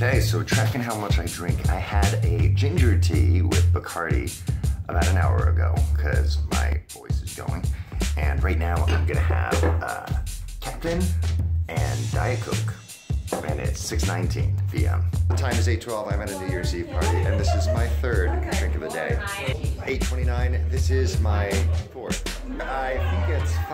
Okay, so tracking how much I drink, I had a ginger tea with Bacardi about an hour ago because my voice is going. And right now I'm gonna have uh, Captain and Diet Coke. And it's 6.19 p.m. The time is 8.12, I'm at a New Year's Eve party, and this is my third drink of the day. 8.29, this is my fourth. I think it's.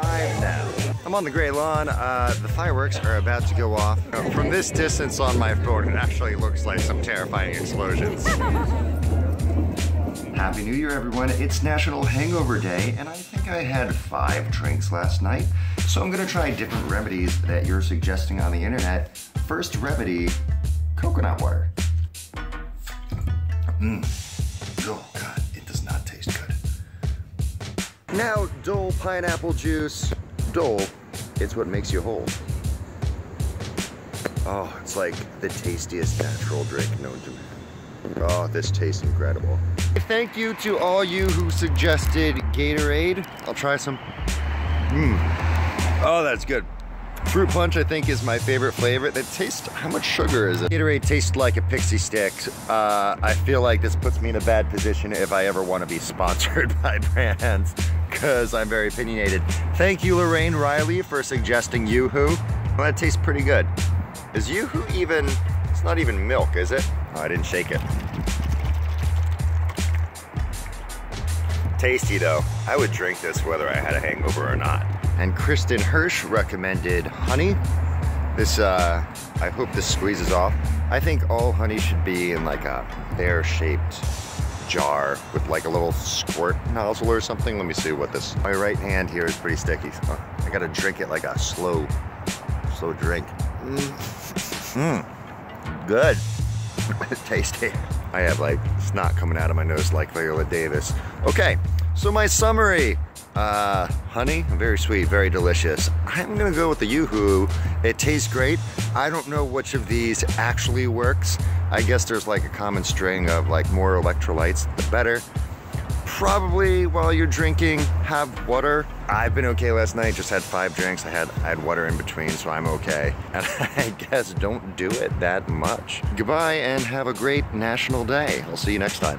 I'm on the gray lawn, uh, the fireworks are about to go off. From this distance on my phone, it actually looks like some terrifying explosions. Happy New Year, everyone. It's National Hangover Day, and I think I had five drinks last night. So I'm gonna try different remedies that you're suggesting on the internet. First remedy, coconut water. Mmm. Oh, God, it does not taste good. Now, Dole pineapple juice. Dole, it's what makes you whole. Oh, it's like the tastiest natural drink known to man. Oh, this tastes incredible. Thank you to all you who suggested Gatorade. I'll try some. Mmm. Oh, that's good. Fruit punch, I think, is my favorite flavor. That tastes, how much sugar is it? Gatorade tastes like a pixie stick. Uh, I feel like this puts me in a bad position if I ever want to be sponsored by brands, because I'm very opinionated. Thank you, Lorraine Riley, for suggesting Yoo-Hoo. Well, that tastes pretty good. Is Yoo-Hoo even, it's not even milk, is it? Oh, I didn't shake it. Tasty though. I would drink this whether I had a hangover or not. And Kristen Hirsch recommended honey. This, uh, I hope this squeezes off. I think all honey should be in like a bear-shaped jar with like a little squirt nozzle or something. Let me see what this, my right hand here is pretty sticky. So I gotta drink it like a slow, slow drink. Mmm, mm. good. tasty. I have like snot coming out of my nose like Viola Davis. Okay, so my summary. Uh, honey, very sweet, very delicious. I'm gonna go with the Yoo-Hoo. It tastes great. I don't know which of these actually works. I guess there's like a common string of like more electrolytes, the better. Probably while you're drinking, have water. I've been okay last night, just had five drinks. I had, I had water in between, so I'm okay. And I guess don't do it that much. Goodbye and have a great national day. I'll see you next time.